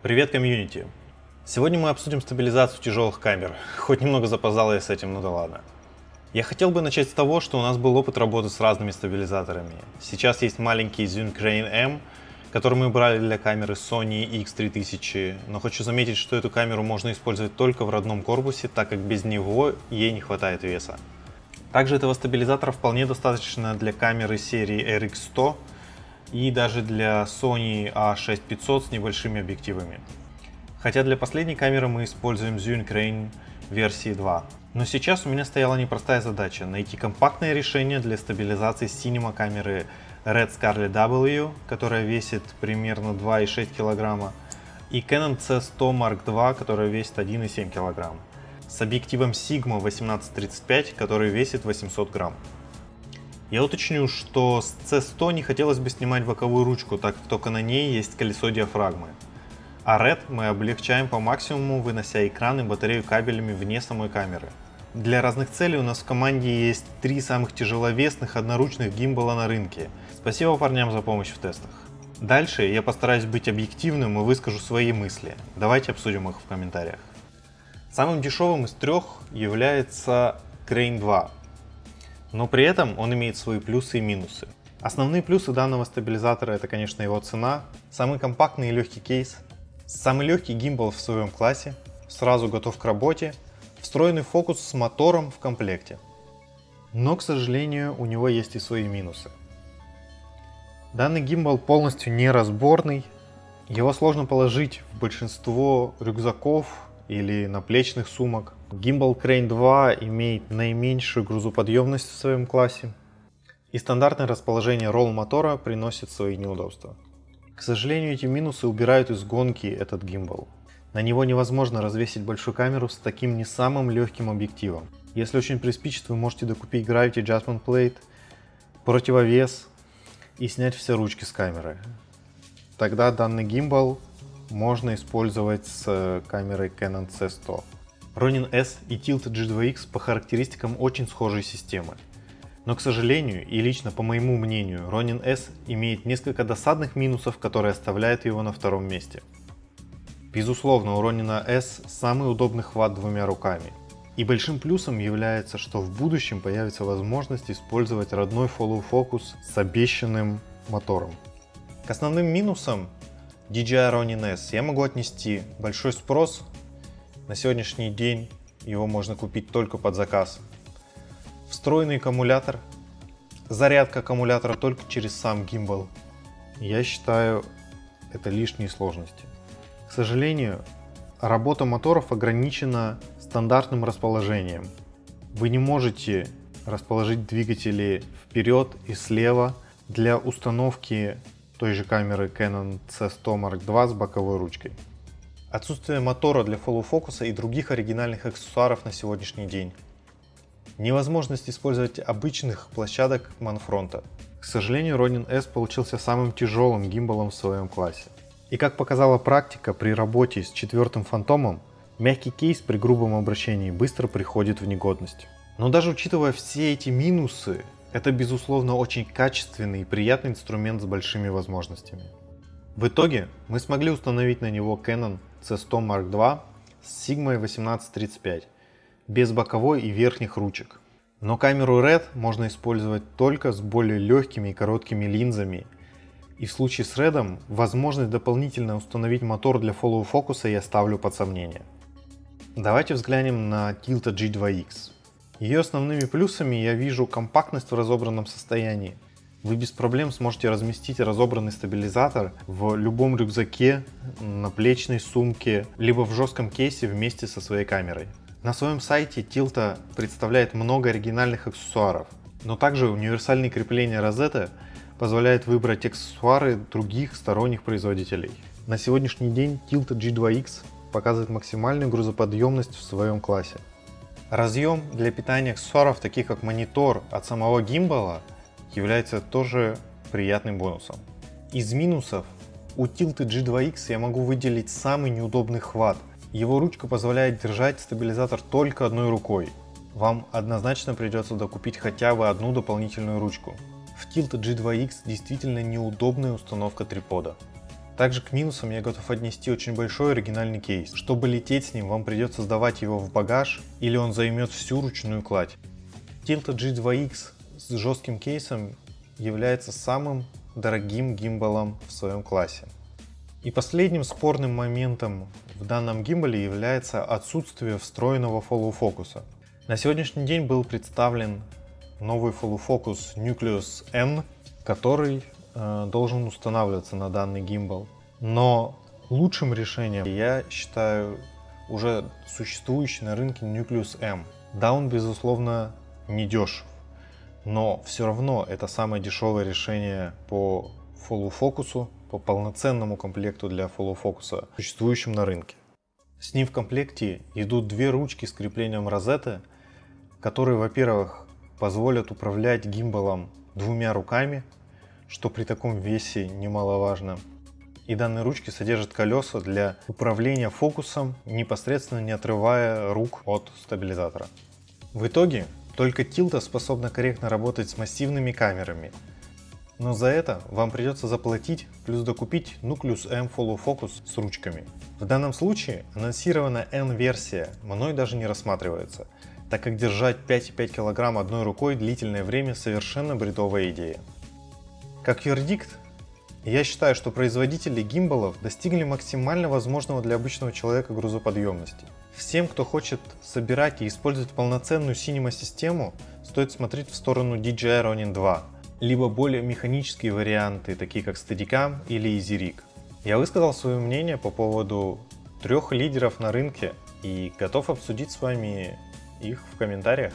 Привет, комьюнити! Сегодня мы обсудим стабилизацию тяжелых камер. Хоть немного запоздало я с этим, ну да ладно. Я хотел бы начать с того, что у нас был опыт работы с разными стабилизаторами. Сейчас есть маленький Zune Crane M, который мы брали для камеры Sony X3000, но хочу заметить, что эту камеру можно использовать только в родном корпусе, так как без него ей не хватает веса. Также этого стабилизатора вполне достаточно для камеры серии RX100 и даже для Sony A6500 с небольшими объективами. Хотя для последней камеры мы используем Zune Crane версии 2. Но сейчас у меня стояла непростая задача – найти компактное решение для стабилизации Cinema камеры Red Scarlet W, которая весит примерно 2,6 кг, и Canon C100 Mark II, которая весит 1,7 кг, с объективом Sigma 1835, который весит 800 грамм. Я уточню, что с C100 не хотелось бы снимать боковую ручку, так как только на ней есть колесо диафрагмы. А RED мы облегчаем по максимуму, вынося экран и батарею кабелями вне самой камеры. Для разных целей у нас в команде есть три самых тяжеловесных одноручных гимбала на рынке. Спасибо парням за помощь в тестах. Дальше я постараюсь быть объективным и выскажу свои мысли. Давайте обсудим их в комментариях. Самым дешевым из трех является Crane 2, но при этом он имеет свои плюсы и минусы. Основные плюсы данного стабилизатора это, конечно, его цена, самый компактный и легкий кейс, самый легкий гимбал в своем классе, сразу готов к работе, встроенный фокус с мотором в комплекте. Но, к сожалению, у него есть и свои минусы. Данный гимбал полностью неразборный, его сложно положить в большинство рюкзаков или наплечных сумок. Gimbal Crane 2 имеет наименьшую грузоподъемность в своем классе. И стандартное расположение ролл мотора приносит свои неудобства. К сожалению, эти минусы убирают из гонки этот гимбал. На него невозможно развесить большую камеру с таким не самым легким объективом. Если очень приспичит, вы можете докупить Gravity Adjustment Plate, противовес и снять все ручки с камеры. Тогда данный гимбал можно использовать с э, камерой Canon C100. Ronin S и Tilt G2X по характеристикам очень схожие системы. Но, к сожалению, и лично по моему мнению, Ronin S имеет несколько досадных минусов, которые оставляют его на втором месте. Безусловно, у Ronin S самый удобный хват двумя руками. И большим плюсом является, что в будущем появится возможность использовать родной follow focus с обещанным мотором. К основным минусам DJI Ronin S я могу отнести большой спрос на сегодняшний день его можно купить только под заказ. Встроенный аккумулятор, зарядка аккумулятора только через сам гимбал. Я считаю, это лишние сложности. К сожалению, работа моторов ограничена стандартным расположением. Вы не можете расположить двигатели вперед и слева для установки той же камеры Canon C100 Mark II с боковой ручкой. Отсутствие мотора для фокуса и других оригинальных аксессуаров на сегодняшний день. Невозможность использовать обычных площадок Манфронта. К сожалению, Ronin S получился самым тяжелым гимбалом в своем классе. И как показала практика, при работе с четвертым фантомом, мягкий кейс при грубом обращении быстро приходит в негодность. Но даже учитывая все эти минусы, это безусловно очень качественный и приятный инструмент с большими возможностями. В итоге мы смогли установить на него Canon C100 Mark II с Sigma 1835, без боковой и верхних ручек. Но камеру RED можно использовать только с более легкими и короткими линзами. И в случае с RED возможность дополнительно установить мотор для follow фокуса я ставлю под сомнение. Давайте взглянем на Tilta G2X. Ее основными плюсами я вижу компактность в разобранном состоянии, вы без проблем сможете разместить разобранный стабилизатор в любом рюкзаке, на плечной сумке, либо в жестком кейсе вместе со своей камерой. На своем сайте Tilta представляет много оригинальных аксессуаров, но также универсальные крепления розетты позволяют выбрать аксессуары других сторонних производителей. На сегодняшний день Tilta G2X показывает максимальную грузоподъемность в своем классе. Разъем для питания аксессуаров, таких как монитор от самого гимбала, является тоже приятным бонусом. Из минусов у Tilt G2X я могу выделить самый неудобный хват. Его ручка позволяет держать стабилизатор только одной рукой. Вам однозначно придется докупить хотя бы одну дополнительную ручку. В Tilt G2X действительно неудобная установка трипода. Также к минусам я готов отнести очень большой оригинальный кейс. Чтобы лететь с ним, вам придется сдавать его в багаж, или он займет всю ручную кладь. Tilta G2X с жестким кейсом является самым дорогим гимбалом в своем классе. И последним спорным моментом в данном гимбале является отсутствие встроенного фокуса. На сегодняшний день был представлен новый фокус Nucleus N, который должен устанавливаться на данный гимбал. Но лучшим решением я считаю уже существующий на рынке Nucleus M. Да, он безусловно не дешев, но все равно это самое дешевое решение по follow фокусу, по полноценному комплекту для follow фокуса, существующим на рынке. С ним в комплекте идут две ручки с креплением розеты, которые, во-первых, позволят управлять гимбалом двумя руками, что при таком весе немаловажно. И данные ручки содержат колеса для управления фокусом, непосредственно не отрывая рук от стабилизатора. В итоге только Tilta способна корректно работать с массивными камерами, но за это вам придется заплатить плюс докупить Nucleus M Follow Focus с ручками. В данном случае анонсированная N-версия мной даже не рассматривается, так как держать 5,5 кг одной рукой длительное время совершенно бредовая идея. Как вердикт, я считаю, что производители гимбалов достигли максимально возможного для обычного человека грузоподъемности. Всем, кто хочет собирать и использовать полноценную синема-систему, стоит смотреть в сторону DJI Ronin 2, либо более механические варианты, такие как Steadicam или EasyRig. Я высказал свое мнение по поводу трех лидеров на рынке и готов обсудить с вами их в комментариях.